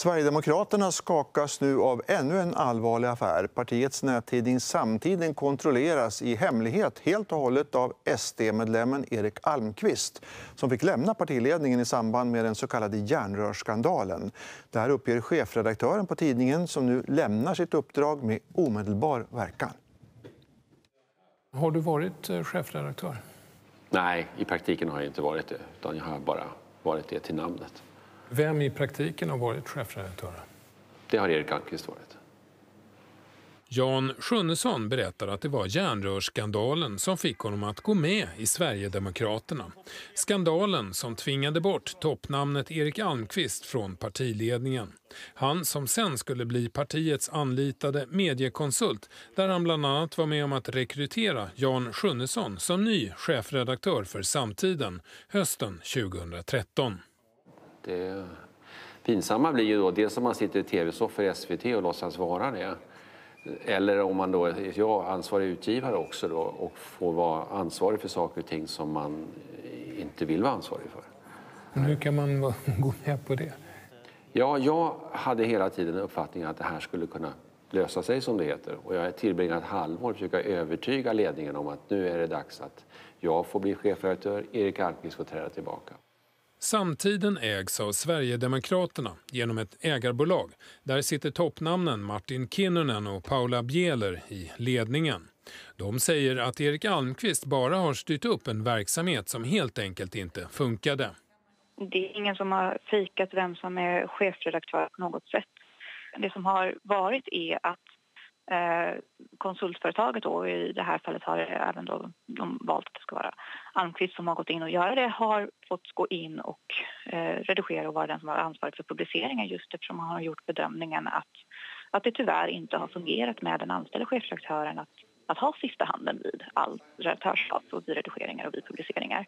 Sverigedemokraterna skakas nu av ännu en allvarlig affär. Partiets nättidning Samtiden kontrolleras i hemlighet helt och hållet av SD-medlemmen Erik Almqvist som fick lämna partiledningen i samband med den så kallade järnrörsskandalen. Det här uppger chefredaktören på tidningen som nu lämnar sitt uppdrag med omedelbar verkan. Har du varit eh, chefredaktör? Nej, i praktiken har jag inte varit det. Utan jag har bara varit det till namnet. Vem i praktiken har varit chefredaktör? Det har Erik Almqvist varit. Jan Sjunnesson berättar att det var järnrörsskandalen som fick honom att gå med i Sverigedemokraterna. Skandalen som tvingade bort toppnamnet Erik Almqvist från partiledningen. Han som sen skulle bli partiets anlitade mediekonsult där han bland annat var med om att rekrytera Jan Sjunnesson som ny chefredaktör för Samtiden hösten 2013. Det pinsamma blir ju då dels om man sitter i tv-soffor i SVT och låtsas vara det eller om man då är jag ansvarig utgivare också då och får vara ansvarig för saker och ting som man inte vill vara ansvarig för. Men hur kan man gå med på det? Ja, jag hade hela tiden uppfattningen att det här skulle kunna lösa sig som det heter. Och jag har tillbringat halvår att försöka övertyga ledningen om att nu är det dags att jag får bli chefredaktör, Erik Almqvist får träda tillbaka. Samtiden ägs av Sverigedemokraterna genom ett ägarbolag. Där sitter toppnamnen Martin Kinnunen och Paula Bieler i ledningen. De säger att Erik Almqvist bara har styrt upp en verksamhet som helt enkelt inte funkade. Det är ingen som har fikat vem som är chefredaktör på något sätt. Det som har varit är att Eh, konsultföretaget då, i det här fallet har även då de valt att det ska vara Almqvist som har gått in och göra det, har fått gå in och eh, redigera och vara den som har ansvaret för publiceringen just eftersom man har gjort bedömningen att, att det tyvärr inte har fungerat med den anställda chefredaktören att, att ha sista handen vid all redaktörskap och vid redigeringar och vid publiceringar.